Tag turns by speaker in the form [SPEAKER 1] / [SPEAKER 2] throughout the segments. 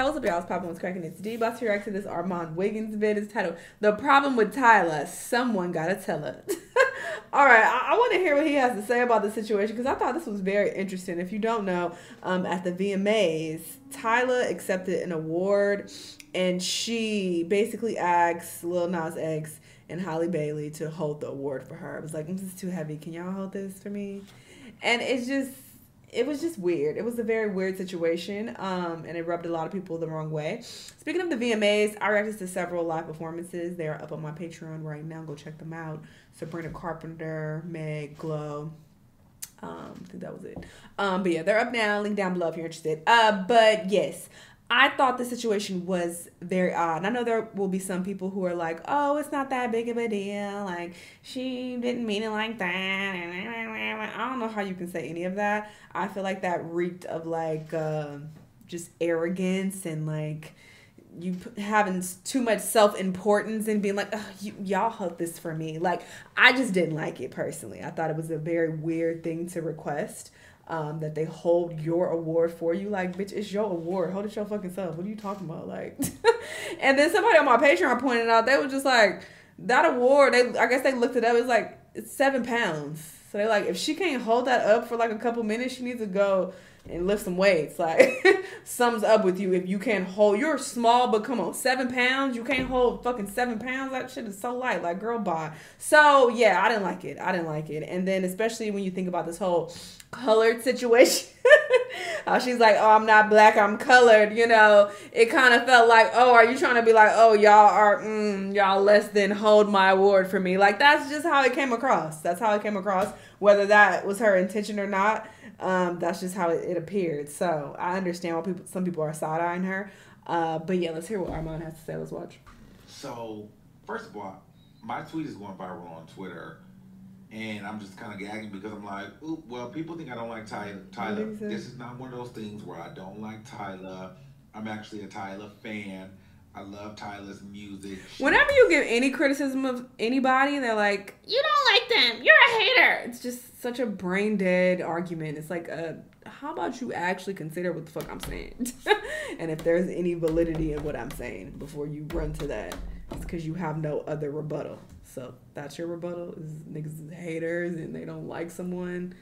[SPEAKER 1] How what's up, y'all? It's Poppin' What's Cracking. It's Dee. About to this Armand Wiggins vid. It's titled "The Problem with Tyla." Someone gotta tell her. All right, I, I want to hear what he has to say about the situation because I thought this was very interesting. If you don't know, um, at the VMAs, Tyla accepted an award, and she basically asked Lil Nas X and Halle Bailey to hold the award for her. I was like, "This is too heavy. Can y'all hold this for me?" And it's just it was just weird. It was a very weird situation, um, and it rubbed a lot of people the wrong way. Speaking of the VMAs, I reacted to several live performances. They are up on my Patreon right now. Go check them out. Sabrina Carpenter, Meg, Glow. Um, I think that was it. Um, but yeah, they're up now. Link down below if you're interested. Uh, but yes, I thought the situation was very odd. I know there will be some people who are like, oh, it's not that big of a deal. Like, she didn't mean it like that. I don't know how you can say any of that. I feel like that reeked of like uh, just arrogance and like you having too much self importance and being like, you, y'all hold this for me. Like, I just didn't like it personally. I thought it was a very weird thing to request um, that they hold your award for you. Like, bitch, it's your award. Hold it your fucking self. What are you talking about? Like, and then somebody on my Patreon pointed out they were just like that award. They I guess they looked it up. It's like it's seven pounds. So they're like, if she can't hold that up for like a couple minutes, she needs to go and lift some weights. Like, sums up with you if you can't hold. You're small, but come on, seven pounds. You can't hold fucking seven pounds. That shit is so light. Like, girl, bye. So yeah, I didn't like it. I didn't like it. And then especially when you think about this whole colored situation. How she's like, oh, I'm not black, I'm colored. You know, it kind of felt like, oh, are you trying to be like, oh, y'all are, mm, y'all less than hold my award for me? Like that's just how it came across. That's how it came across. Whether that was her intention or not, um, that's just how it, it, appeared. So I understand why people, some people are side eyeing her. Uh, but yeah, let's hear what Armand has to say. Let's watch.
[SPEAKER 2] So first of all, my tweet is going viral on Twitter and I'm just kind of gagging because I'm like, Ooh, well, people think I don't like Tyler. Tyla, this is not one of those things where I don't like Tyla. I'm actually a Tyla fan. I love Tyla's music.
[SPEAKER 1] Whenever you give any criticism of anybody, they're like, "You don't like them. You're a hater." It's just such a brain dead argument. It's like, uh, how about you actually consider what the fuck I'm saying, and if there's any validity in what I'm saying before you run to that, it's because you have no other rebuttal. So that's your rebuttal is niggas haters and they don't like someone.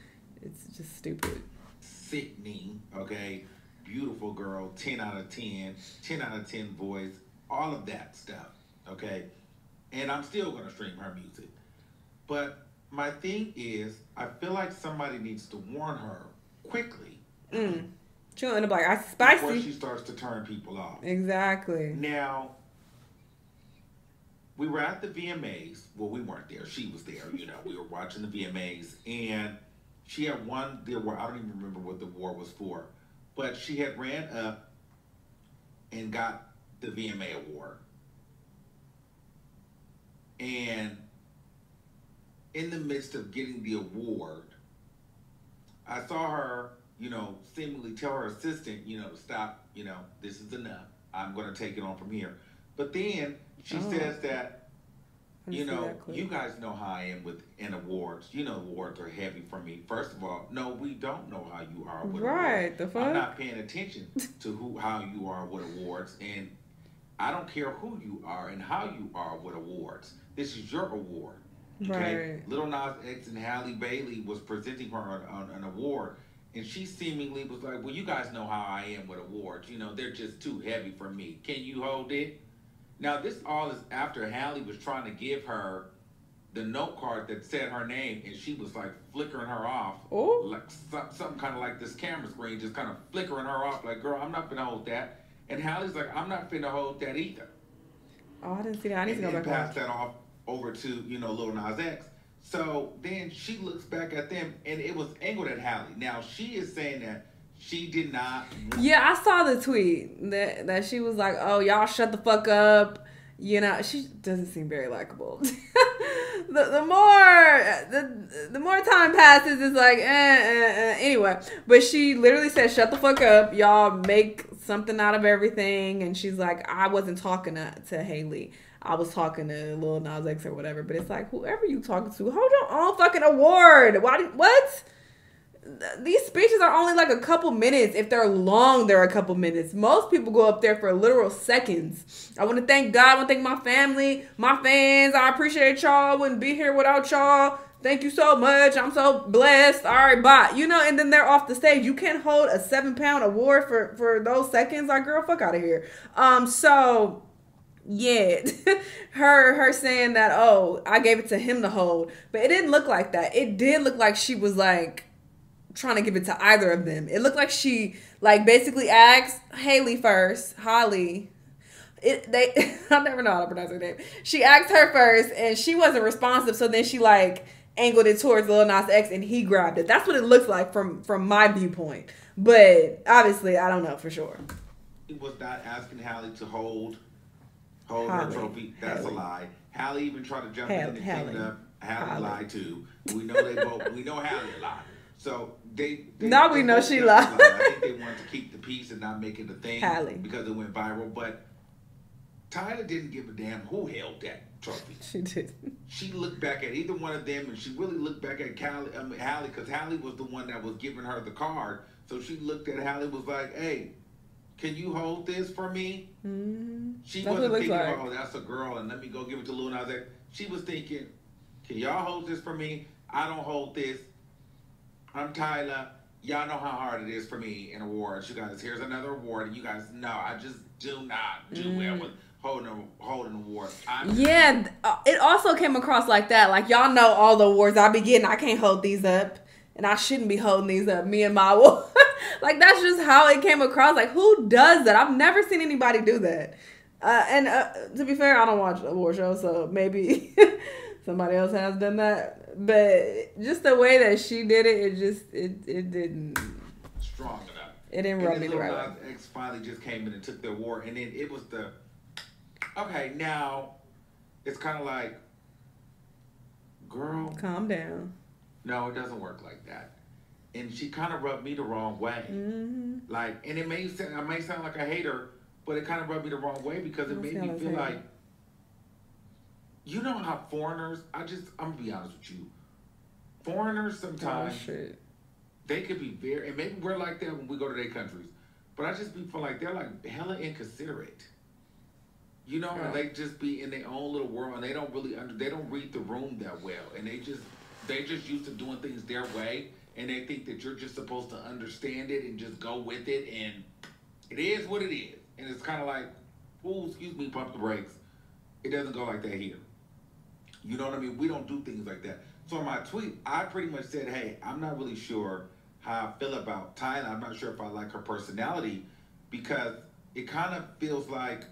[SPEAKER 1] It's just stupid.
[SPEAKER 2] Sickening, okay? Beautiful girl, 10 out of 10, 10 out of 10 voice, all of that stuff, okay? And I'm still gonna stream her music. But my thing is, I feel like somebody needs to warn her quickly.
[SPEAKER 1] Mm. She'll end up like, I spicy.
[SPEAKER 2] Before she starts to turn people off.
[SPEAKER 1] Exactly.
[SPEAKER 2] Now, we were at the VMAs. Well, we weren't there. She was there. You know, we were watching the VMAs, and she had won the award. I don't even remember what the award was for, but she had ran up and got the VMA award. And in the midst of getting the award, I saw her, you know, seemingly tell her assistant, you know, stop, you know, this is enough. I'm going to take it on from here. But then she oh. says that, you know, you guys know how I am with in awards. You know, awards are heavy for me. First of all, no, we don't know how you are with right, awards. The fuck? I'm not paying attention to who how you are with awards, and I don't care who you are and how you are with awards. This is your award. Okay, right. Lil Nas X and Halle Bailey was presenting her on, on an award, and she seemingly was like, "Well, you guys know how I am with awards. You know, they're just too heavy for me. Can you hold it?" Now, this all is after Halle was trying to give her the note card that said her name, and she was like flickering her off, Ooh. like something kind of like this camera screen, just kind of flickering her off, like, "Girl, I'm not gonna hold that." And Halle's like, "I'm not gonna hold that either."
[SPEAKER 1] Oh, I didn't see that. I need and, to go back.
[SPEAKER 2] Pass that off over to you know Lil Nas X. So then she looks back at them, and it was angled at Halle. Now she is saying that she did not.
[SPEAKER 1] Yeah, I saw the tweet that that she was like, "Oh, y'all shut the fuck up." You know, she doesn't seem very likable. the the more the the more time passes, it's like, eh, eh, eh. anyway. But she literally said, "Shut the fuck up, y'all. Make something out of everything." And she's like, "I wasn't talking to, to Halle." I was talking to Lil Nas X or whatever, but it's like whoever you talking to, hold your own fucking award. Why? What? These speeches are only like a couple minutes. If they're long, they're a couple minutes. Most people go up there for literal seconds. I want to thank God. I want to thank my family, my fans. I appreciate y'all. Wouldn't be here without y'all. Thank you so much. I'm so blessed. All right, bye. You know, and then they're off the stage. You can't hold a seven pound award for for those seconds. Like, girl, fuck out of here. Um, so yeah her her saying that oh i gave it to him to hold but it didn't look like that it did look like she was like trying to give it to either of them it looked like she like basically asked haley first holly it they i never know how to pronounce her name she asked her first and she wasn't responsive so then she like angled it towards Lil Nas X and he grabbed it. That's what it looks like from from my viewpoint. But obviously, I don't know for sure.
[SPEAKER 2] He was not asking Halle to hold hold her trophy. That's a lie. Halle even tried to jump in and clean it up. Halle lied too. We know they both. we know Halle lied. So they, they
[SPEAKER 1] now we know she lied.
[SPEAKER 2] I think they wanted to keep the peace and not make it a thing Halle. because it went viral. But Tyla didn't give a damn who held that trophy.
[SPEAKER 1] She did.
[SPEAKER 2] She looked back at either one of them, and she really looked back at Callie, I mean, Halle, because Halle was the one that was giving her the card. So she looked at Halle, was like, "Hey, can you hold this for me?" Mm-hmm. She that's wasn't thinking, like. "Oh, that's a girl," and let me go give it to Lil Nas X. She was thinking, "Can y'all hold this for me? I don't hold this. I'm Tyla. Y'all know how hard it is for me in awards. You guys, here's another award, and you guys know I just do not do mm. well with." holding a, holding award.
[SPEAKER 1] yeah, uh, it also came across like that. Like y'all know all the awards I be getting. I can't hold these up, and I shouldn't be holding these up. Me and my award. like that's just how it came across. Like who does that? I've never seen anybody do that. Uh, and uh, to be fair, I don't watch award shows, so maybe somebody else has done that. But just the way that she did it, it just it it didn't
[SPEAKER 2] strong enough.
[SPEAKER 1] It didn't rub me the right way.
[SPEAKER 2] X finally just came in and took the award, and then it was the Okay, now it's kind of like, girl,
[SPEAKER 1] calm down.
[SPEAKER 2] No, it doesn't work like that. And she kind of rubbed me the wrong way. Mm-hmm. Like, and it may sound, I may sound like a hater, but it kind of rubbed me the wrong way because it made me feel like, you know how foreigners. I just, I'm gonna be honest with you. Foreigners sometimes oh, they could be very, and maybe we're like that when we go to their countries. But I just be feel like they're like hella inconsiderate. You know, yeah. they just be in their own little world, and they don't really under, they don't read the room that well, and they just they just used to doing things their way, and they think that you're just supposed to understand it and just go with it, and it is what it is, and it's kind of like, oh, excuse me, pump the brakes. It doesn't go like that here. You know what I mean? We don't do things like that. So in my tweet, I pretty much said, hey, I'm not really sure how I feel about Tyla. I'm not sure if I like her personality because it kind of feels like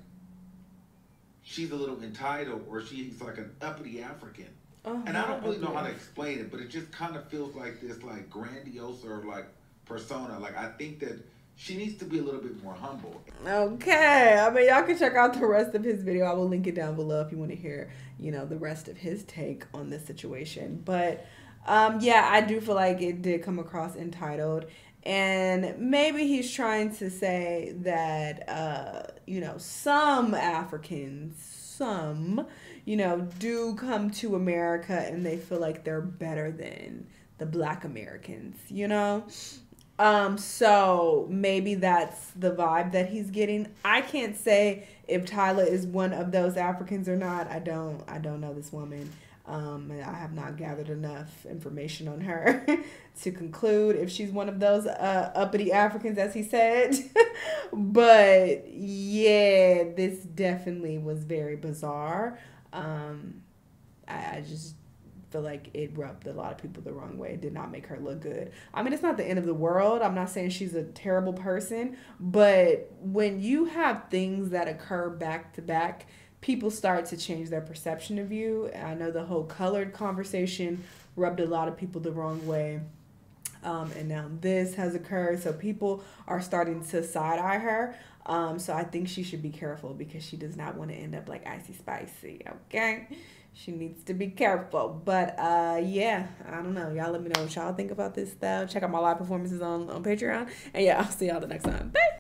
[SPEAKER 2] she's a little entitled or she's like an uppity African. Uh-huh. And I don't really know how to explain it, but it just kind of feels like this like grandiose or like persona. Like I think that she needs to be a little bit more humble.
[SPEAKER 1] Okay. I mean y'all can check out the rest of his video. I will link it down below if you want to hear, you know, the rest of his take on this situation. But um yeah, I do feel like it did come across entitled and maybe he's trying to say that uh, you know some africans some you know do come to america and they feel like they're better than the black americans you know um so maybe that's the vibe that he's getting i can't say if Tyla is one of those africans or not i don't i don't know this woman um, I have not gathered enough information on her to conclude if she's one of those uh, uppity Africans, as he said. but yeah, this definitely was very bizarre. Um, I, I just feel like it rubbed a lot of people the wrong way. It did not make her look good. I mean, it's not the end of the world. I'm not saying she's a terrible person, but when you have things that occur back to back, people start to change their perception of you. I know the whole colored conversation rubbed a lot of people the wrong way. Um, and now this has occurred, so people are starting to side eye her. Um, so I think she should be careful because she does not want to end up like icy spicy. Okay, she needs to be careful. But uh, yeah, I don't know. Y'all let me know what y'all think about this stuff. Check out my live performances on on Patreon, and yeah, I'll see y'all the next time. Bye.